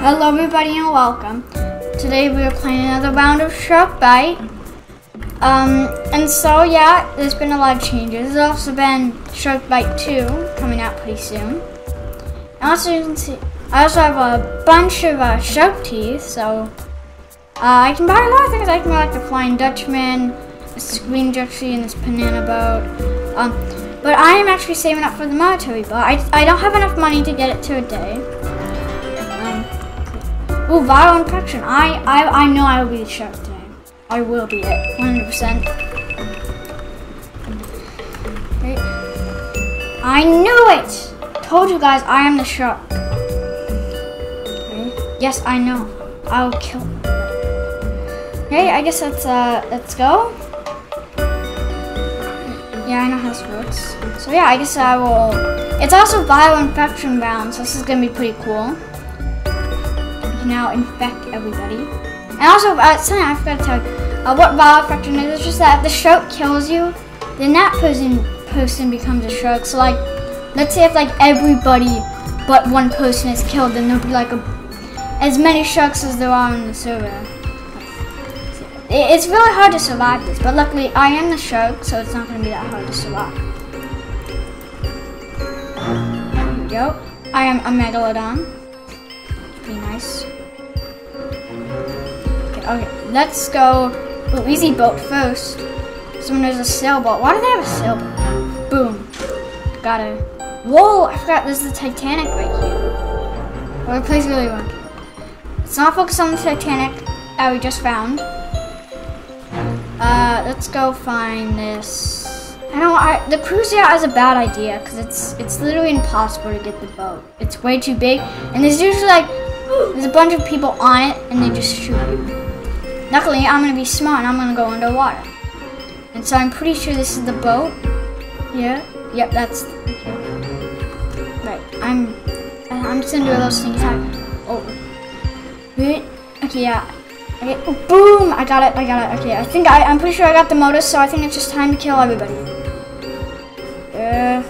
Hello everybody and welcome. Today we are playing another round of Shark Bite. Um, and so yeah, there's been a lot of changes. There's also been Shark Bite 2 coming out pretty soon. And also you can see, I also have a bunch of uh, shark teeth, so uh, I can buy a lot of things. I can buy like the Flying Dutchman, this green jersey, and this banana boat. Um, but I am actually saving up for the military boat. I, I don't have enough money to get it to a day. Ooh, viral infection. I, I, I know I will be the shark today. I will be it, 100%. Okay. I knew it! Told you guys, I am the shark. Okay. Yes, I know. I'll kill. Okay, I guess let's uh, let's go. Yeah, I know how this works. So yeah, I guess I will. It's also viral infection round, so this is gonna be pretty cool now infect everybody. And also, uh, something I forgot to tell you. Uh, what infection is, is just that if the shark kills you, then that person person becomes a shark. So like, let's say if like everybody but one person is killed, then there'll be like a, as many sharks as there are on the server. It's really hard to survive this, but luckily I am the shark, so it's not going to be that hard to survive. Here we go. I am a megalodon. Pretty nice. Okay, let's go. Easy boat first. Someone has a sailboat. Why do they have a sailboat? Boom. Got it. Whoa, I forgot there's the Titanic right here. Oh, the place really well. Let's not focus on the Titanic that we just found. Uh, let's go find this. I don't. I, the cruise yacht is a bad idea because it's it's literally impossible to get the boat. It's way too big, and there's usually like there's a bunch of people on it, and they just shoot you. Luckily, I'm gonna be smart and I'm gonna go underwater. And so I'm pretty sure this is the boat. Yeah. Yep, that's okay. Right. I'm I'm just gonna do little sneak attack. Oh. Okay, yeah. Okay. Oh, boom! I got it. I got it. Okay. I think I I'm pretty sure I got the motor, so I think it's just time to kill everybody. Uh.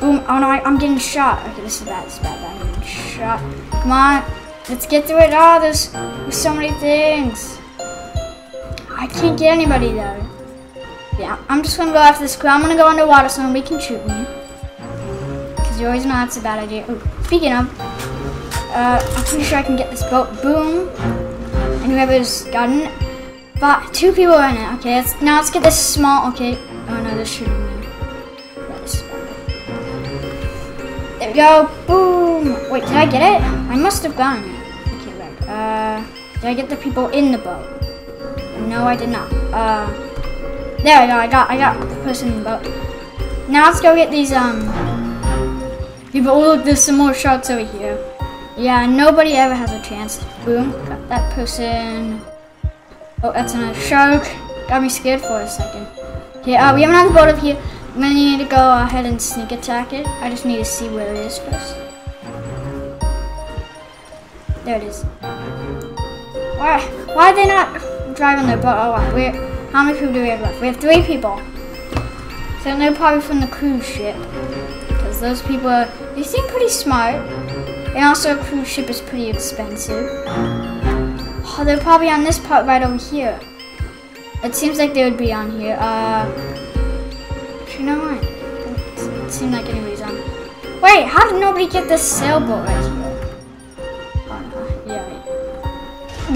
Boom. Oh no, I, am getting shot. Okay, this is bad. This is bad. I'm getting shot. Come on. Let's get through it. Oh, there's, so many things. I can't get anybody though. Yeah, I'm just gonna go after this crew. I'm gonna go underwater so nobody can shoot me. Because you always know that's a bad idea. Ooh, speaking of, uh, I'm pretty sure I can get this boat. Boom. And whoever's gotten but two people are in it. Okay, let's, now let's get this small. Okay. Oh no, they're shooting me. There we go. Boom. Wait, did I get it? I must have gotten it. Did I get the people in the boat? No, I did not. Uh, there we go. I got, I got the person in the boat. Now let's go get these um people. Oh, look, there's some more sharks over here. Yeah, nobody ever has a chance. Boom, got that person. Oh, that's another shark. Got me scared for a second. Okay, uh, we have another boat over here. I'm gonna need to go ahead and sneak attack it. I just need to see where it is first. There it is. Why, why are they not driving their boat? Oh, wow. we how many people do we have left? We have three people. So they're probably from the cruise ship. Because those people, are, they seem pretty smart. And also a cruise ship is pretty expensive. Oh, they're probably on this part right over here. It seems like they would be on here. Uh, you know what? It seemed like anybody's on. Wait, how did nobody get this sailboat right here?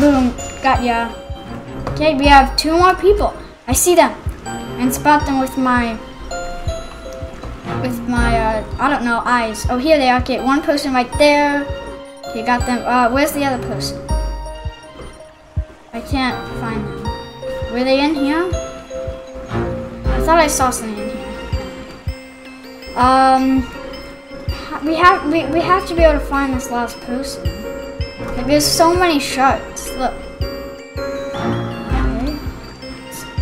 Boom. Got ya. Okay, we have two more people. I see them. And spot them with my with my uh, I don't know eyes. Oh, here they are. Okay, one person right there. Okay, got them. Uh, where's the other person? I can't find them. Were they in here? I thought I saw something in here. Um, we have we, we have to be able to find this last person. There's so many sharks. Look. Okay.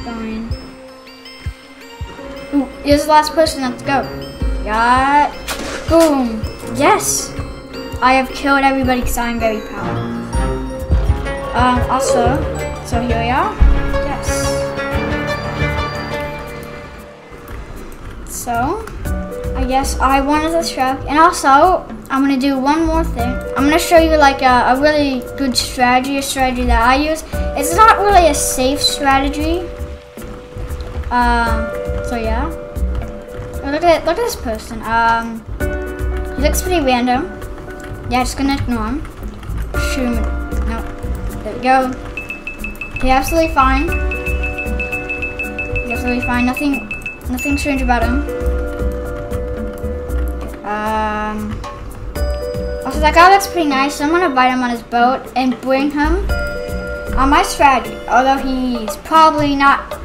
Going. Ooh, here's the last person. Let's go. Got. Boom. Yes. I have killed everybody because I'm very powerful. Um, also, so here we are. Yes. So, I guess I wanted the truck. And also, I'm gonna do one more thing. I'm gonna show you like a, a really good strategy, a strategy that I use. It's not really a safe strategy. Um, so yeah. Look at look at this person. Um, he looks pretty random. Yeah, just gonna ignore him. Shoot him. No. There we go. Okay, absolutely fine. He's absolutely fine. Nothing, nothing strange about him. Um. Also, that guy looks pretty nice, so I'm gonna invite him on his boat and bring him on my strategy. Although he's probably not,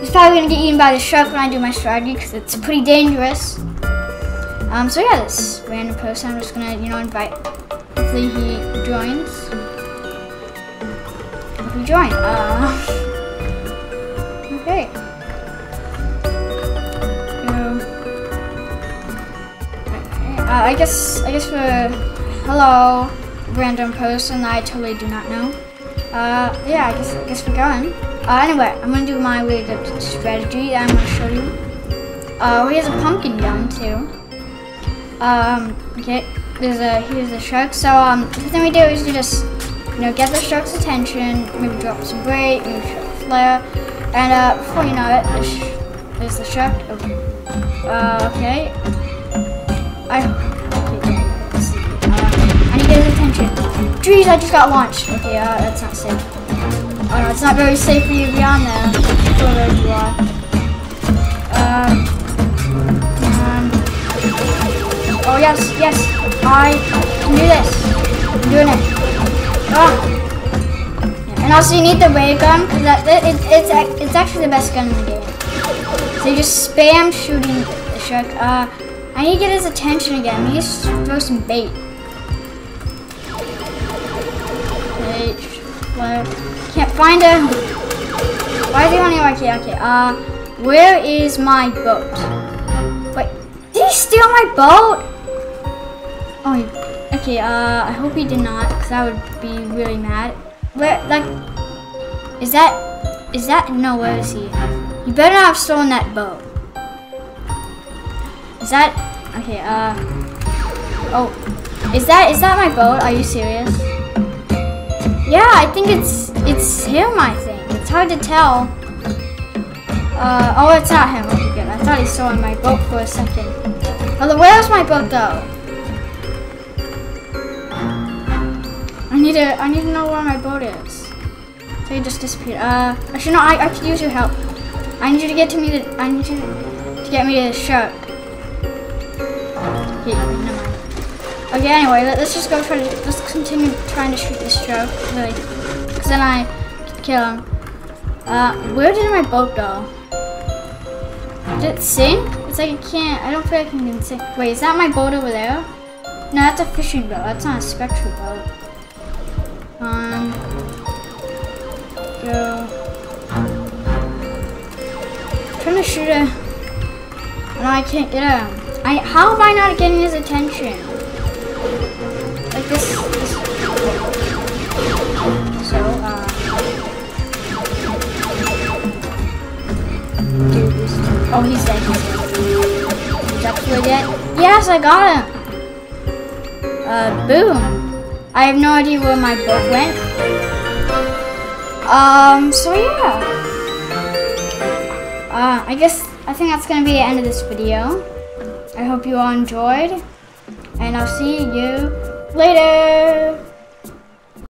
he's probably gonna get eaten by the shark when I do my strategy because it's pretty dangerous. Um, so yeah, this random person, I'm just gonna, you know, invite. Hopefully he joins. If he joins. uh, okay. Uh, I guess I guess for hello, random person I totally do not know. Uh, yeah, I guess I guess we're going. Uh, anyway, I'm gonna do my really good strategy I'm gonna show you. Uh, he has a pumpkin gun too. Um, okay, there's a here's a shark. So um, the thing we do is you just you know get the shark's attention, maybe drop some bait, maybe shoot a flare, and uh, before you know it, there's the shark. Okay. Uh, okay. I. Uh, I need his attention. Trees, I just got launched. Okay, uh, that's not safe. Oh no, it's not very safe for you to be on there. You are. Um, oh yes, yes, I can do this. I'm doing it. Ah. And also you need the ray gun, because that, it, it's, it's actually the best gun in the game. So you just spam shooting the shark. Uh, I need to get his attention again. I need to throw some bait. Bait. Where? Can't find him. Why is he on here? Okay, okay. Uh, where is my boat? Wait, did he steal my boat? Oh, okay. Uh, I hope he did not, because I would be really mad. Where, like, is that, is that, no, where is he? You better not have stolen that boat. Is that okay? Uh oh, is that is that my boat? Are you serious? Yeah, I think it's it's him. I think it's hard to tell. Uh oh, it's not him. Okay, good. I thought he stole my boat for a second. Oh, where's my boat though? I need to I need to know where my boat is. So he just disappeared. Uh, actually no, I I could use your help. I need you to get to me. The, I need you to get me to the shark. Okay, Okay, anyway, let, us just go try to, let's continue trying to shoot this stroke, really, because then I kill him. Uh, where did my boat go? Did it sink? It's like I can't, I don't feel like it can sink. Wait, is that my boat over there? No, that's a fishing boat, that's not a spectral boat. Um, go. I'm trying to shoot it. No, I can't get him. I how am I not getting his attention? Like this. this so uh. Dude, this, oh, he's dead. He's dead. He's actually dead. Yes, I got him. Uh, boom. I have no idea where my boat went. Um, so yeah. Uh, I guess, I think that's gonna be the end of this video. I hope you all enjoyed, and I'll see you later.